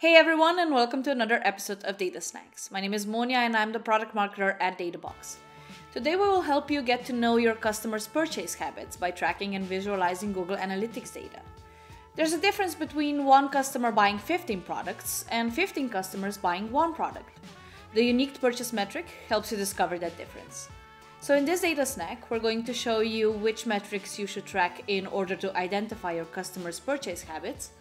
Hey everyone, and welcome to another episode of Data Snacks. My name is Monia, and I'm the product marketer at Databox. Today, we will help you get to know your customers' purchase habits by tracking and visualizing Google Analytics data. There's a difference between one customer buying 15 products and 15 customers buying one product. The unique purchase metric helps you discover that difference. So, in this data snack, we're going to show you which metrics you should track in order to identify your customers' purchase habits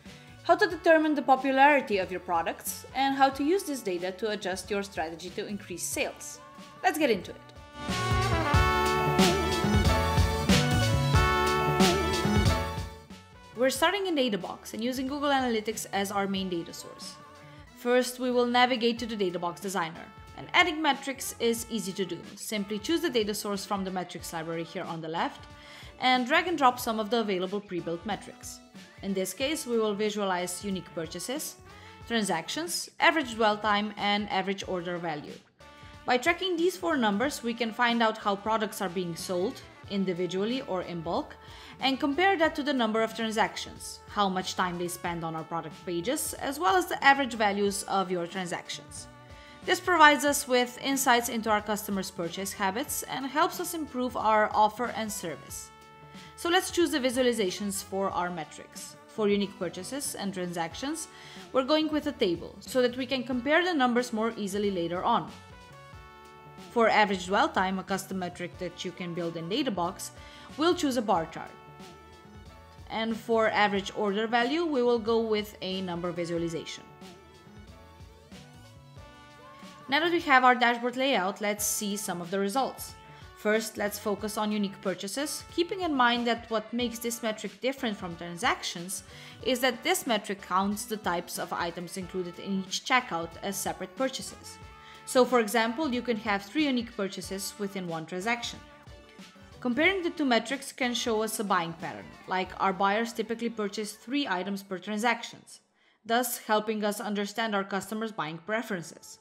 how to determine the popularity of your products, and how to use this data to adjust your strategy to increase sales. Let's get into it. We're starting in Databox and using Google Analytics as our main data source. First, we will navigate to the Databox Designer. And adding metrics is easy to do. Simply choose the data source from the metrics library here on the left and drag and drop some of the available pre-built metrics. In this case, we will visualize unique purchases, transactions, average dwell time, and average order value. By tracking these four numbers, we can find out how products are being sold, individually or in bulk, and compare that to the number of transactions, how much time they spend on our product pages, as well as the average values of your transactions. This provides us with insights into our customers' purchase habits and helps us improve our offer and service. So let's choose the visualizations for our metrics. For unique purchases and transactions, we're going with a table so that we can compare the numbers more easily later on. For average dwell time, a custom metric that you can build in Databox, we'll choose a bar chart. And for average order value, we will go with a number visualization. Now that we have our dashboard layout, let's see some of the results. First, let's focus on unique purchases, keeping in mind that what makes this metric different from transactions is that this metric counts the types of items included in each checkout as separate purchases. So for example, you can have three unique purchases within one transaction. Comparing the two metrics can show us a buying pattern, like our buyers typically purchase three items per transactions, thus helping us understand our customers' buying preferences.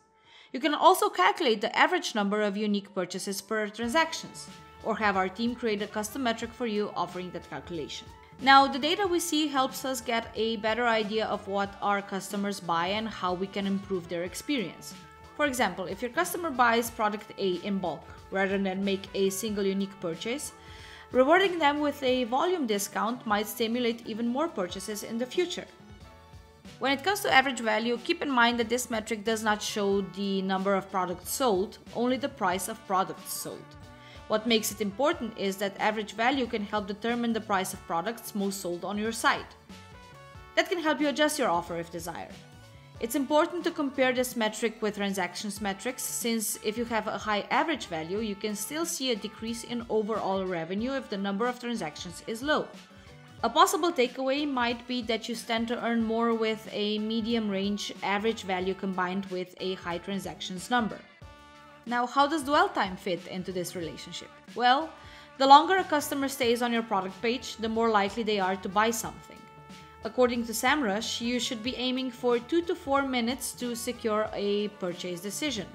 You can also calculate the average number of unique purchases per transactions, or have our team create a custom metric for you offering that calculation. Now, the data we see helps us get a better idea of what our customers buy and how we can improve their experience. For example, if your customer buys product A in bulk rather than make a single unique purchase, rewarding them with a volume discount might stimulate even more purchases in the future. When it comes to average value, keep in mind that this metric does not show the number of products sold, only the price of products sold. What makes it important is that average value can help determine the price of products most sold on your site. That can help you adjust your offer if desired. It's important to compare this metric with transactions metrics since if you have a high average value, you can still see a decrease in overall revenue if the number of transactions is low. A possible takeaway might be that you stand to earn more with a medium range average value combined with a high transactions number. Now, how does dwell time fit into this relationship? Well, the longer a customer stays on your product page, the more likely they are to buy something. According to SEMrush, you should be aiming for 2 to 4 minutes to secure a purchase decision.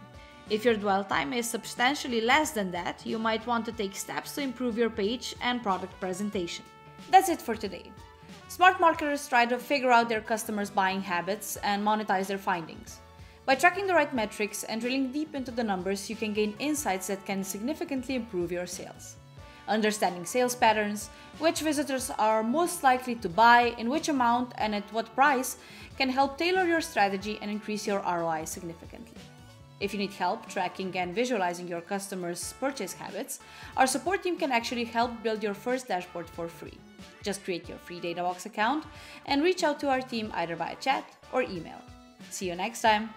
If your dwell time is substantially less than that, you might want to take steps to improve your page and product presentation. That's it for today. Smart marketers try to figure out their customers' buying habits and monetize their findings. By tracking the right metrics and drilling deep into the numbers, you can gain insights that can significantly improve your sales. Understanding sales patterns, which visitors are most likely to buy, in which amount, and at what price can help tailor your strategy and increase your ROI significantly. If you need help tracking and visualizing your customers' purchase habits, our support team can actually help build your first dashboard for free. Just create your free Databox account and reach out to our team either via chat or email. See you next time!